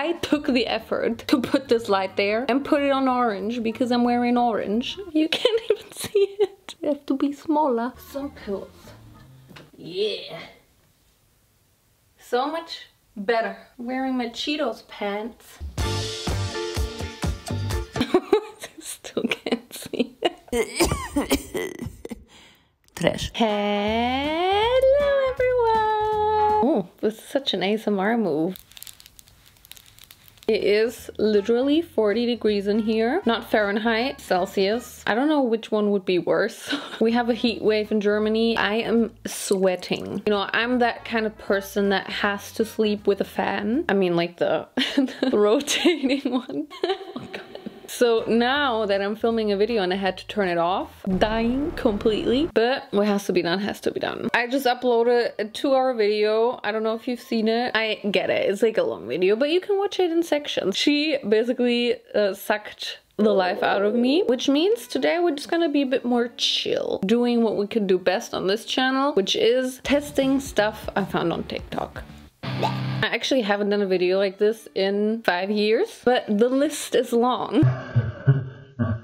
I took the effort to put this light there and put it on orange because I'm wearing orange. You can't even see it. You have to be smaller. Some pillows. Yeah. So much better. Wearing my Cheetos pants. Still can't see. Trash. Hello everyone! Oh, this is such an ASMR move. It is literally 40 degrees in here, not Fahrenheit, Celsius. I don't know which one would be worse. we have a heat wave in Germany. I am sweating. You know, I'm that kind of person that has to sleep with a fan. I mean like the, the rotating one. So now that I'm filming a video and I had to turn it off, dying completely. But what has to be done has to be done. I just uploaded a two hour video. I don't know if you've seen it. I get it. It's like a long video, but you can watch it in sections. She basically uh, sucked the life out of me, which means today we're just gonna be a bit more chill, doing what we can do best on this channel, which is testing stuff I found on TikTok. I actually haven't done a video like this in five years, but the list is long.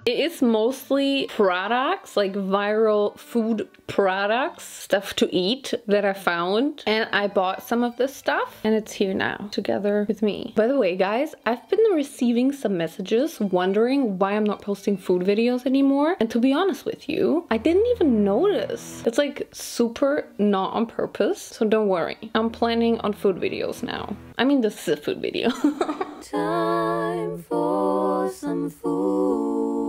It is mostly products, like viral food products, stuff to eat that I found. And I bought some of this stuff and it's here now together with me. By the way, guys, I've been receiving some messages wondering why I'm not posting food videos anymore. And to be honest with you, I didn't even notice. It's like super not on purpose. So don't worry. I'm planning on food videos now. I mean, this is a food video. Time for some food.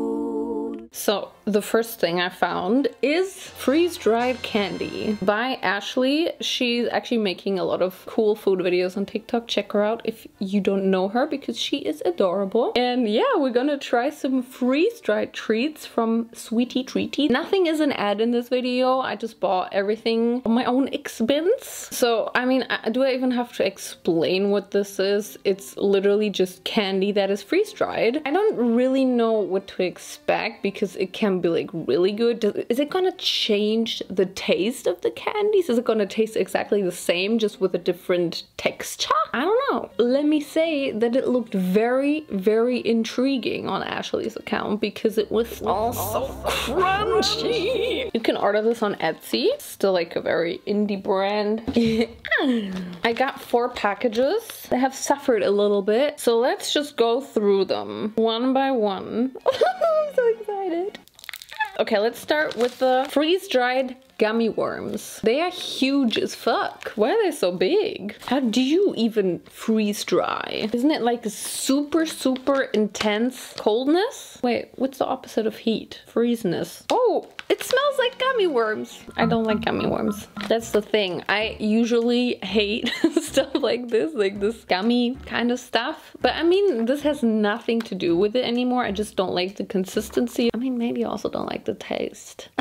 So the first thing I found is freeze-dried candy by Ashley. She's actually making a lot of cool food videos on TikTok. Check her out if you don't know her because she is adorable. And yeah, we're gonna try some freeze-dried treats from Sweaty Treaty. Nothing is an ad in this video. I just bought everything on my own expense. So, I mean, do I even have to explain what this is? It's literally just candy that is freeze-dried. I don't really know what to expect because it can be like really good. Does, is it gonna change the taste of the candies? Is it gonna taste exactly the same just with a different texture? I don't know. Let me say that it looked very, very intriguing on Ashley's account because it was all so crunchy. You can order this on Etsy. Still like a very indie brand. I got four packages. They have suffered a little bit. So let's just go through them one by one. I'm so excited. Okay, let's start with the freeze-dried gummy worms. They are huge as fuck. Why are they so big? How do you even freeze dry? Isn't it like a super, super intense coldness? Wait, what's the opposite of heat? Freezeness. Oh, it smells like gummy worms. I don't like gummy worms. That's the thing. I usually hate stuff like this, like this gummy kind of stuff. But I mean, this has nothing to do with it anymore. I just don't like the consistency. I mean, maybe I also don't like the taste.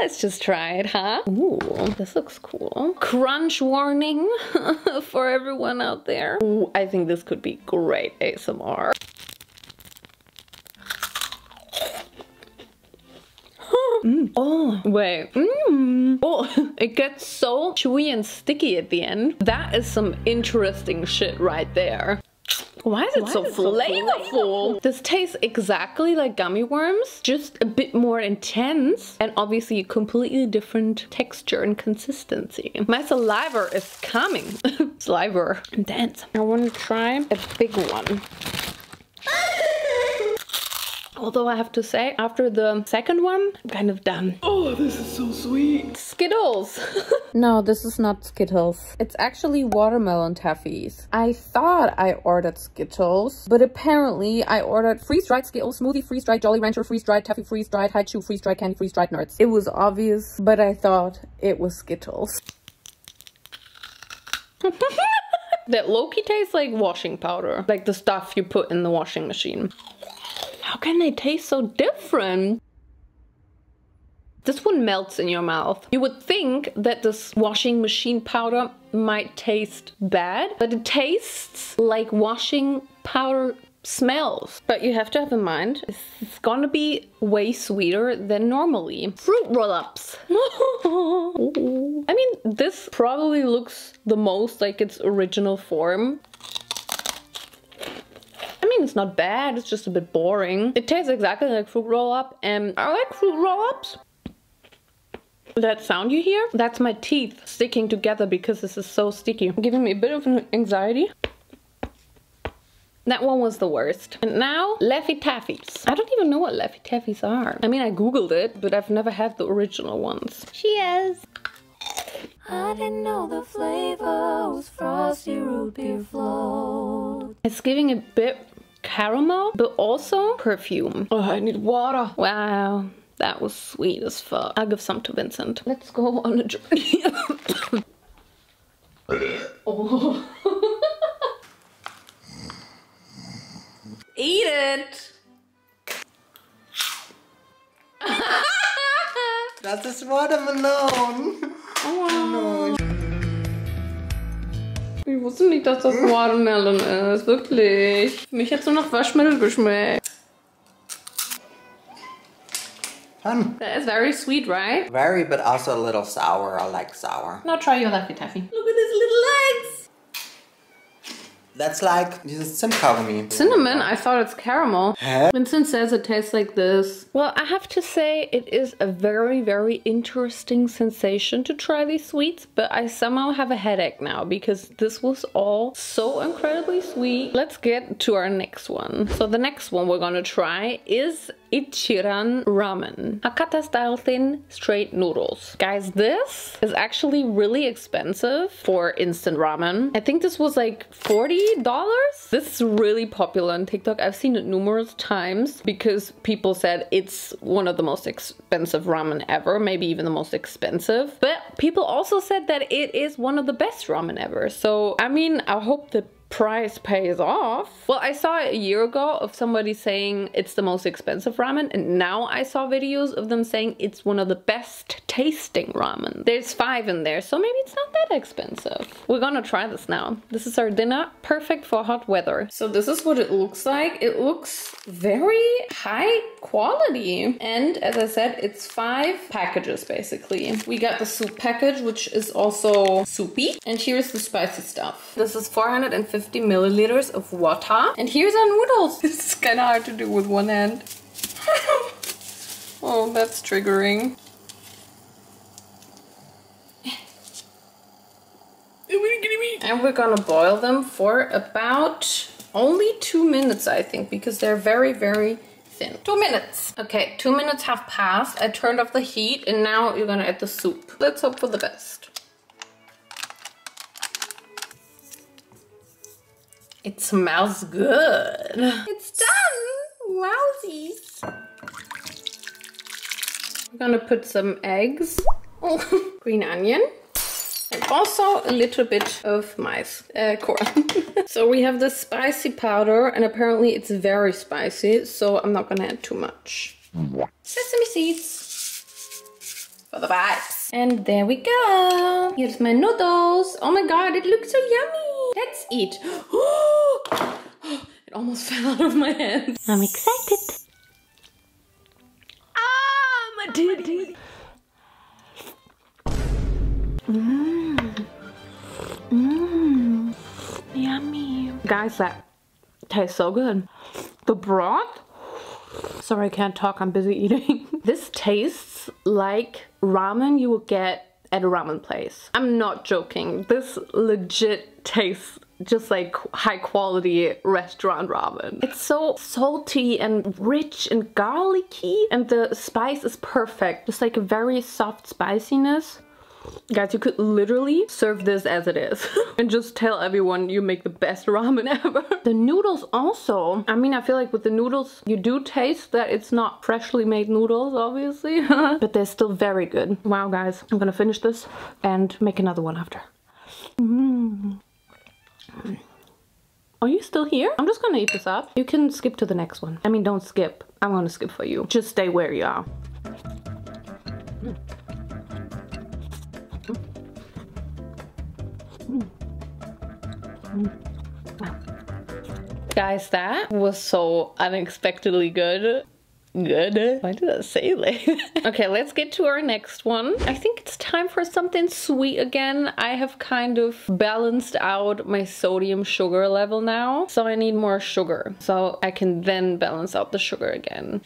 Let's just try it, huh? Ooh, this looks cool. Crunch warning for everyone out there. Ooh, I think this could be great ASMR. Mm. Oh, wait. Mm. Oh, it gets so chewy and sticky at the end. That is some interesting shit right there. Why is it, Why so, is flavorful? so flavorful? This tastes exactly like gummy worms, just a bit more intense and obviously a completely different texture and consistency. My saliva is coming. saliva. Intense. I want to try a big one. Although I have to say, after the second one, I'm kind of done. Oh, this is so sweet. Skittles. no, this is not Skittles. It's actually watermelon taffies. I thought I ordered Skittles, but apparently I ordered freeze-dried Skittles, smoothie freeze-dried, Jolly Rancher freeze-dried, taffy freeze-dried, Hi-Chew freeze-dried, candy freeze-dried, nerds. It was obvious, but I thought it was Skittles. that Loki tastes like washing powder, like the stuff you put in the washing machine. How can they taste so different? This one melts in your mouth. You would think that this washing machine powder might taste bad, but it tastes like washing powder smells. But you have to have in mind, it's gonna be way sweeter than normally. Fruit roll-ups. I mean, this probably looks the most like its original form. It's not bad, it's just a bit boring. It tastes exactly like fruit roll up, and I like fruit roll ups. That sound you hear? That's my teeth sticking together because this is so sticky. Giving me a bit of anxiety. That one was the worst. And now, Laffy Taffies. I don't even know what Laffy Taffies are. I mean, I googled it, but I've never had the original ones. Cheers! I didn't know the flavor was frosty root beer float. It's giving a bit caramel, but also perfume. Oh, I need water. Wow, that was sweet as fuck. I'll give some to Vincent. Let's go on a journey. oh. Eat it! Das ist Watermelon. Oh. Ich wusste nicht, dass das Watermelon ist, wirklich. Für mich hat so nach Waschmittel geschmeckt. Fun. That is very sweet, right? Very, but also a little sour. I like sour. Now try your Laffy Taffy. Look at his little legs! That's like dieses Zimtkaugummi. Cinnamon, Cinnamon, I thought it's caramel. Hä? Vincent says it tastes like this. Well, I have to say it is a very, very interesting sensation to try these sweets, but I somehow have a headache now because this was all so incredibly sweet. Let's get to our next one. So the next one we're gonna try is Ichiran Ramen. Hakata style thin straight noodles. Guys, this is actually really expensive for instant ramen. I think this was like $40. This is really popular on TikTok. I've seen it numerous times because people said it's one of the most expensive ramen ever, maybe even the most expensive. But people also said that it is one of the best ramen ever. So, I mean, I hope the price pays off. Well, I saw a year ago of somebody saying it's the most expensive ramen, and now I saw videos of them saying it's one of the best tasting ramen. There's five in there, so maybe it's not that expensive. We're gonna try this now. This is our dinner, perfect for hot weather. So this is what it looks like. It looks very high quality. And as I said, it's five packages basically. We got the soup package, which is also soupy. And here's the spicy stuff. This is 450 milliliters of water. And here's our noodles. This is kind of hard to do with one hand. oh, that's triggering. And we're gonna boil them for about only two minutes, I think, because they're very, very thin. Two minutes. Okay, two minutes have passed. I turned off the heat and now you're gonna add the soup. Let's hope for the best. It smells good. It's done! Wowsies! We're gonna put some eggs, oh, green onion, and also a little bit of mice, uh, corn. so we have the spicy powder, and apparently it's very spicy, so I'm not gonna add too much. Sesame seeds for the vibes. And there we go. Here's my noodles. Oh my god, it looks so yummy. Let's eat. it almost fell out of my hands. I'm excited. Ah, my titty. Mmm. Yummy. Guys, that tastes so good. The broth? Sorry, I can't talk. I'm busy eating. this tastes like ramen you would get at a ramen place. I'm not joking. This legit tastes just like high quality restaurant ramen. It's so salty and rich and garlicky and the spice is perfect. Just like a very soft spiciness. Guys, you could literally serve this as it is and just tell everyone you make the best ramen ever. the noodles also, I mean, I feel like with the noodles, you do taste that it's not freshly made noodles, obviously, but they're still very good. Wow, guys, I'm gonna finish this and make another one after. Mm. Are you still here? I'm just gonna eat this up. You can skip to the next one. I mean, don't skip. I'm gonna skip for you. Just stay where you are. Guys, that was so unexpectedly good. Good. Why did I say that? okay, let's get to our next one. I think it's time for something sweet again. I have kind of balanced out my sodium sugar level now, so I need more sugar. So I can then balance out the sugar again.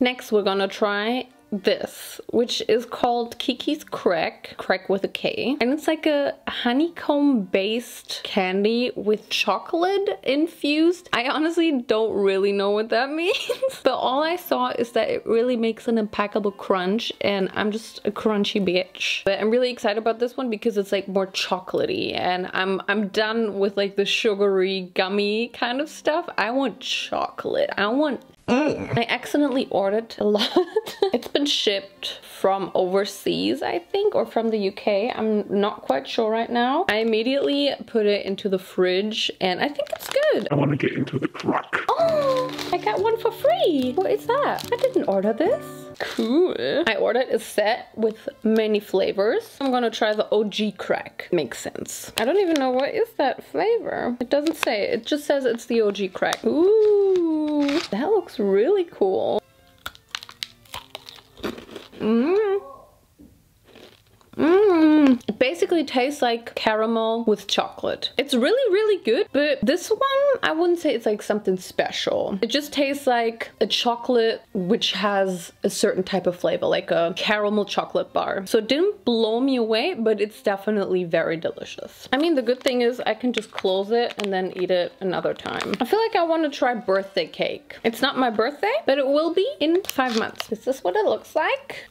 Next, we're gonna try this, which is called Kiki's Krack, crack with a K. And it's like a honeycomb based candy with chocolate infused. I honestly don't really know what that means, but all I saw is that it really makes an impeccable crunch and I'm just a crunchy bitch. But I'm really excited about this one because it's like more chocolatey and I'm, I'm done with like the sugary gummy kind of stuff. I want chocolate. I want Mm. I accidentally ordered a lot. it's been shipped from overseas, I think, or from the UK. I'm not quite sure right now. I immediately put it into the fridge and I think it's good. I want to get into the crack. Oh, I got one for free. What is that? I didn't order this. Cool. I ordered a set with many flavors. I'm gonna try the OG crack. Makes sense. I don't even know what is that flavor. It doesn't say. It just says it's the OG crack. Ooh, that looks really cool. Mmm. Mmm. It basically tastes like caramel with chocolate. It's really, really good, but this one, I wouldn't say it's like something special. It just tastes like a chocolate which has a certain type of flavor, like a caramel chocolate bar. So it didn't blow me away, but it's definitely very delicious. I mean, the good thing is I can just close it and then eat it another time. I feel like I want to try birthday cake. It's not my birthday, but it will be in five months. Is this is what it looks like.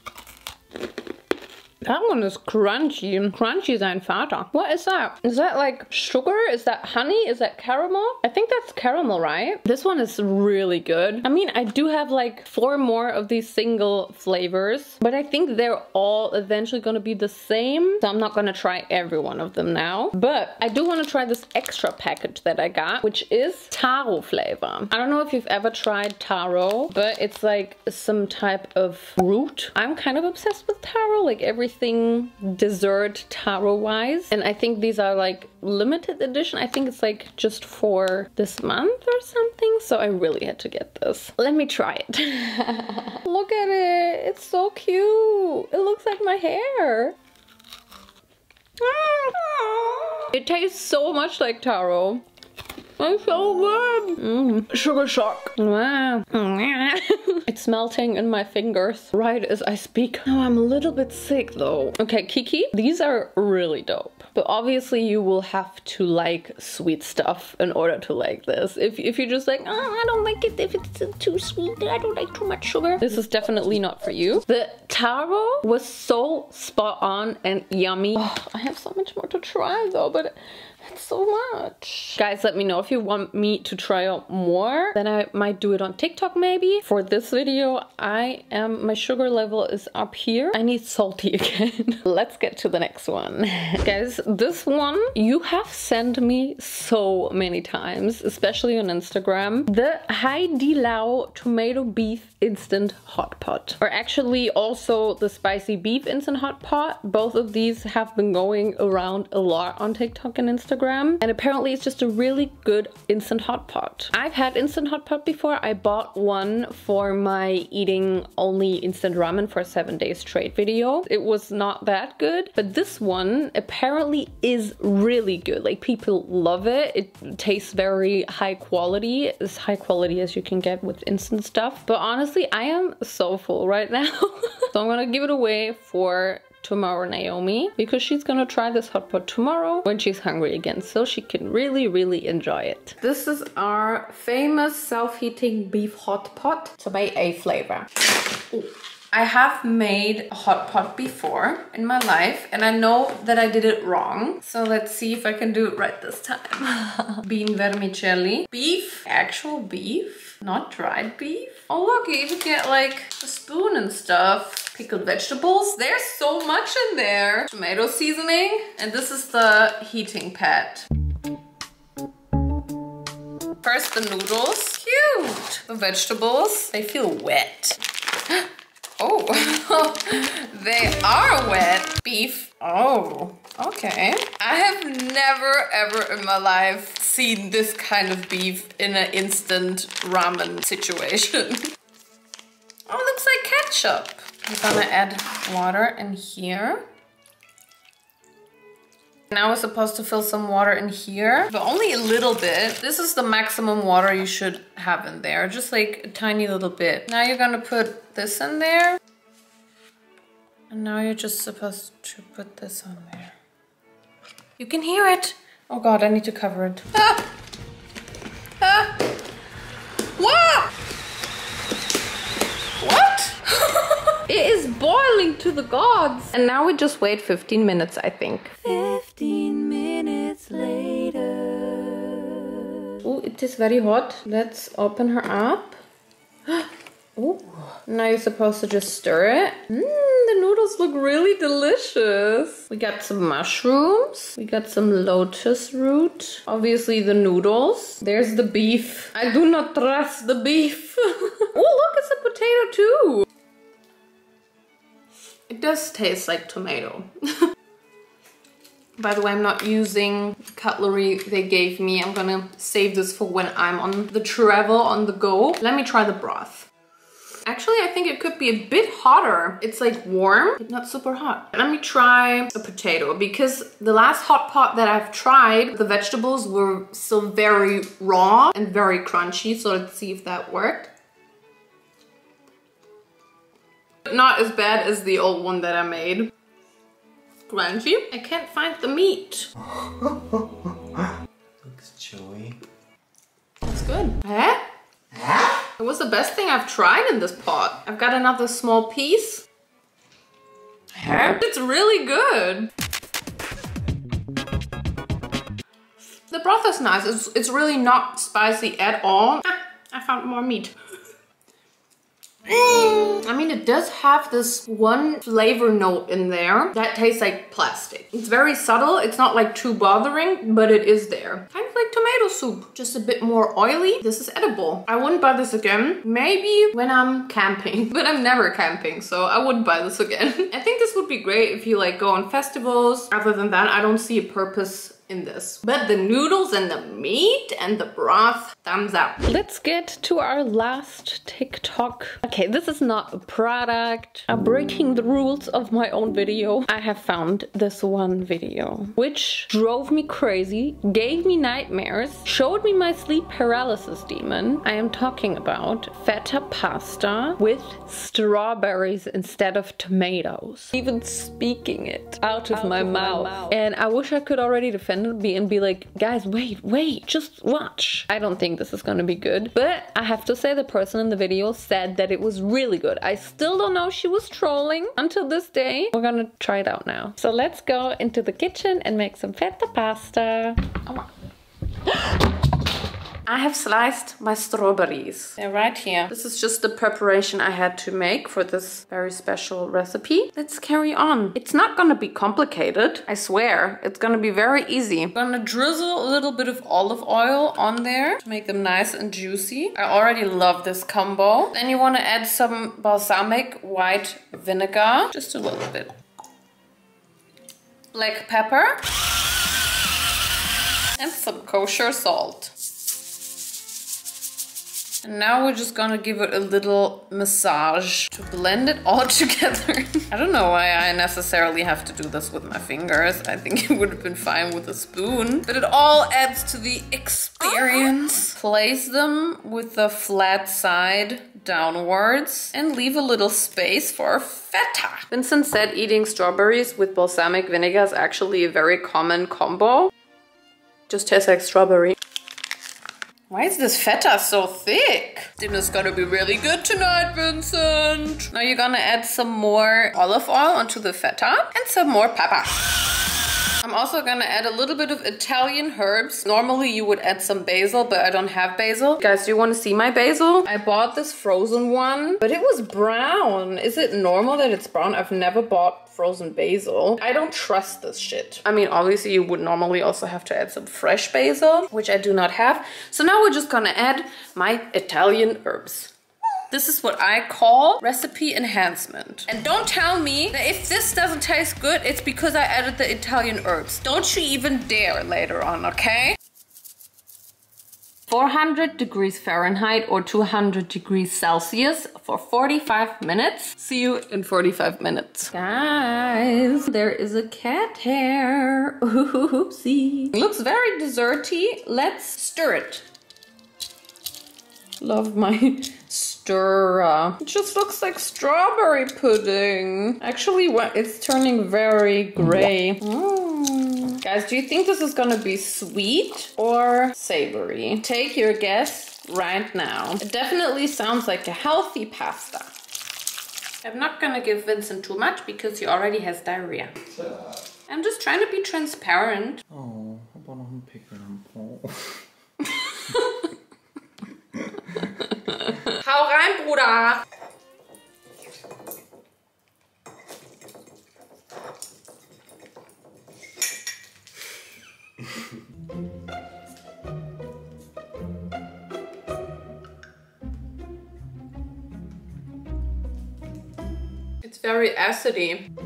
That one is crunchy. Crunchy sein Vater. What is that? Is that like sugar? Is that honey? Is that caramel? I think that's caramel, right? This one is really good. I mean, I do have like four more of these single flavors, but I think they're all eventually gonna be the same. So I'm not gonna try every one of them now. But I do wanna try this extra package that I got, which is taro flavor. I don't know if you've ever tried taro, but it's like some type of root. I'm kind of obsessed with taro, like every everything dessert taro wise and I think these are like limited edition. I think it's like just for this month or something. So I really had to get this. Let me try it. Look at it. It's so cute. It looks like my hair. It tastes so much like taro it's so good. Mm. Sugar shock. Wow. it's melting in my fingers right as I speak. Now I'm a little bit sick though. Okay, Kiki, these are really dope. But obviously you will have to like sweet stuff in order to like this. If, if you're just like, oh, I don't like it if it's too sweet, I don't like too much sugar. This is definitely not for you. The taro was so spot on and yummy. Oh, I have so much more to try though, but that's so much. Guys, let me know if you want me to try out more. Then I might do it on TikTok maybe. For this video, I am, my sugar level is up here. I need salty again. Let's get to the next one. Guys, this one you have sent me so many times, especially on Instagram. The Haidilao tomato beef instant hot pot. Or actually also the spicy beef instant hot pot. Both of these have been going around a lot on TikTok and Instagram. And apparently it's just a really good instant hot pot. I've had instant hot pot before. I bought one for my eating only instant ramen for seven days straight video. It was not that good, but this one apparently is really good. Like people love it. It tastes very high quality, as high quality as you can get with instant stuff. But honestly, I am so full right now. so I'm gonna give it away for tomorrow Naomi because she's gonna try this hot pot tomorrow when she's hungry again so she can really really enjoy it. This is our famous self-heating beef hot pot tomato A flavor. Ooh. I have made a hot pot before in my life and I know that I did it wrong. So let's see if I can do it right this time. Bean vermicelli. Beef, actual beef, not dried beef. Oh look, you even get like a spoon and stuff. Pickled vegetables. There's so much in there. Tomato seasoning. And this is the heating pad. First the noodles. Cute. The vegetables. They feel wet. Oh, they are wet. Beef. Oh, okay. I have never ever in my life seen this kind of beef in an instant ramen situation. Oh, looks like ketchup. I'm gonna add water in here. Now we're supposed to fill some water in here, but only a little bit. This is the maximum water you should have in there, just like a tiny little bit. Now you're gonna put this in there. And now you're just supposed to put this on there. You can hear it. Oh God, I need to cover it. Ah! Boiling to the gods. And now we just wait 15 minutes, I think. 15 minutes later. Oh, it is very hot. Let's open her up. Oh, now you're supposed to just stir it. Mmm, the noodles look really delicious. We got some mushrooms. We got some lotus root. Obviously the noodles. There's the beef. I do not trust the beef. oh, look, it's a potato too. It does taste like tomato. By the way, I'm not using cutlery they gave me. I'm gonna save this for when I'm on the travel, on the go. Let me try the broth. Actually, I think it could be a bit hotter. It's like warm, but not super hot. Let me try a potato because the last hot pot that I've tried, the vegetables were still very raw and very crunchy. So let's see if that worked. Not as bad as the old one that I made. Crunchy. I can't find the meat. Looks chewy. It's good. Eh? It was the best thing I've tried in this pot. I've got another small piece. It's really good. The broth is nice. It's, it's really not spicy at all. Ah, I found more meat. I mean, it does have this one flavor note in there that tastes like plastic. It's very subtle. It's not like too bothering, but it is there. Kind of like tomato soup, just a bit more oily. This is edible. I wouldn't buy this again. Maybe when I'm camping, but I'm never camping, so I wouldn't buy this again. I think this would be great if you like go on festivals. Other than that, I don't see a purpose in this. But the noodles and the meat and the broth, thumbs up. Let's get to our last TikTok. Okay, this is not a product. I'm breaking the rules of my own video. I have found this one video, which drove me crazy, gave me nightmares, showed me my sleep paralysis demon. I am talking about feta pasta with strawberries instead of tomatoes. Even speaking it out of, my, mouth. And I wish I could already defend it be and be like, guys, wait, wait, just watch. I don't think this is gonna be good. But I have to say the person in the video said that it was really good. I still don't know she was trolling until this day. We're gonna try it out now. So let's go into the kitchen and make some feta pasta. Oh. I have sliced my strawberries. They're right here. This is just the preparation I had to make for this very special recipe. Let's carry on. It's not gonna be complicated. I swear. It's gonna be very easy. I'm gonna drizzle a little bit of olive oil on there to make them nice and juicy. I already love this combo. Then you wanna add some balsamic white vinegar. Just a little bit. Black pepper. And some kosher salt. And now we're just gonna give it a little massage to blend it all together. I don't know why I necessarily have to do this with my fingers. I think it would have been fine with a spoon. But it all adds to the experience. Place them with the flat side downwards and leave a little space for feta. Vincent said eating strawberries with balsamic vinegar is actually a very common combo. Just tastes like strawberry. Why is this feta so thick? Dinner's gonna be really good tonight, Vincent. Now you're gonna add some more olive oil onto the feta and some more pepper. I'm also gonna add a little bit of Italian herbs. Normally you would add some basil, but I don't have basil. Guys, do you wanna see my basil? I bought this frozen one, but it was brown. Is it normal that it's brown? I've never bought frozen basil. I don't trust this shit. I mean, obviously you would normally also have to add some fresh basil, which I do not have. So now we're just gonna add my Italian herbs. This is what I call recipe enhancement. And don't tell me that if this doesn't taste good, it's because I added the Italian herbs. Don't you even dare later on, okay? 400 degrees Fahrenheit or 200 degrees Celsius for 45 minutes. See you in 45 minutes. Guys, there is a cat hair. Oopsie. Looks very desserty. Let's stir it. Love my stirrer. It just looks like strawberry pudding. Actually, it's turning very gray. Mm. Guys, do you think this is gonna be sweet or savory? Take your guess right now. It definitely sounds like a healthy pasta. I'm not gonna give Vincent too much because he already has diarrhea. I'm just trying to be transparent. Bruder! It's very acidy.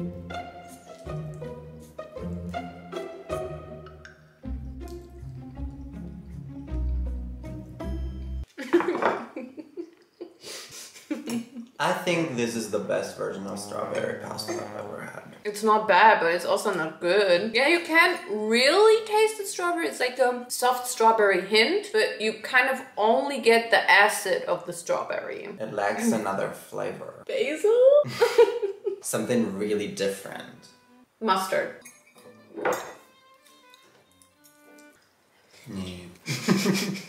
Think this is the best version of strawberry pasta I've ever had. It's not bad, but it's also not good. Yeah, you can't really taste the strawberry. It's like a soft strawberry hint, but you kind of only get the acid of the strawberry. It lacks another flavor. Basil? Something really different. Mustard.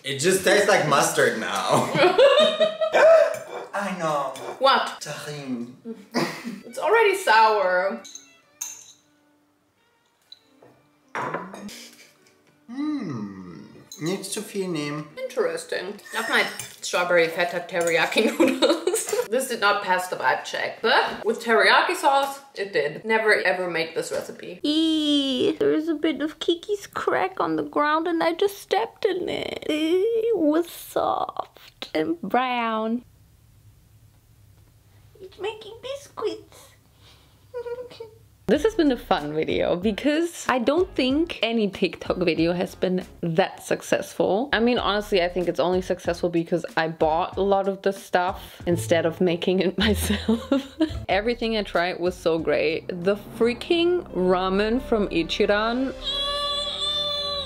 it just tastes like mustard now. I know. What? Tahini. It's already sour. Nicht zu viel nehmen. Interesting. Not my strawberry feta teriyaki noodles. this did not pass the vibe check, but with teriyaki sauce, it did. Never ever make this recipe. Eee, there is a bit of Kiki's Krack on the ground and I just stepped in it. It was soft and brown. Making biscuits. This has been a fun video because I don't think any TikTok video has been that successful. I mean, honestly, I think it's only successful because I bought a lot of the stuff instead of making it myself. Everything I tried was so great. The freaking ramen from Ichiran.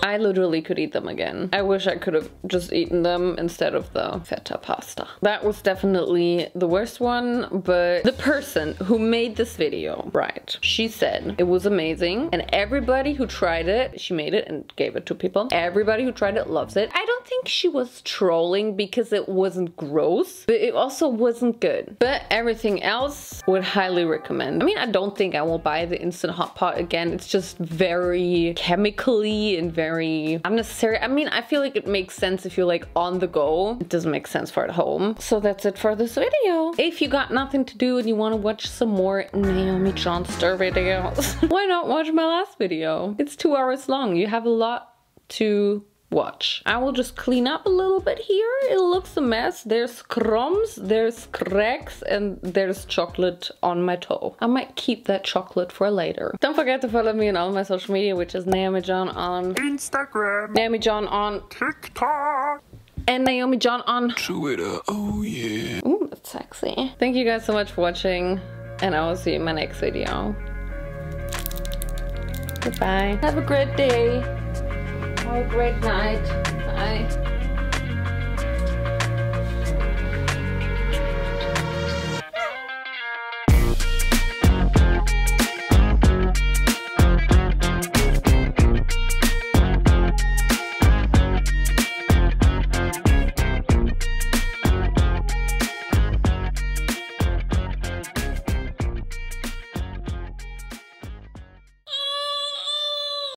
I literally could eat them again. I wish I could have just eaten them instead of the feta pasta. That was definitely the worst one, but the person who made this video, right, she said it was amazing and everybody who tried it, she made it and gave it to people. Everybody who tried it loves it. I don't think she was trolling because it wasn't gross, but it also wasn't good. But everything else would highly recommend. I mean, I don't think I will buy the Instant Hot Pot again. It's just very chemically and very unnecessary. I mean, I feel like it makes sense if you're like on the go. It doesn't make sense for at home. So that's it for this video. If you got nothing to do and you want to watch some more Naomi Johnston videos, why not watch my last video? It's two hours long. You have a lot to watch. I will just clean up a little bit here. It looks a mess. There's crumbs, there's cracks, and there's chocolate on my toe. I might keep that chocolate for later. Don't forget to follow me on all my social media, which is Naomi Jon on Instagram, Naomi Jon on TikTok, and Naomi Jon on Twitter. Oh yeah. Ooh, that's sexy. Thank you guys so much for watching, and I will see you in my next video. Goodbye. Have a great day. Have a great night. Bye.